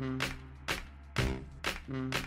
Mm. Mm.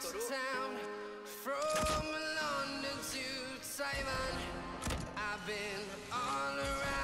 takes town from London to Taiwan. I've been all around.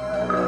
Bye.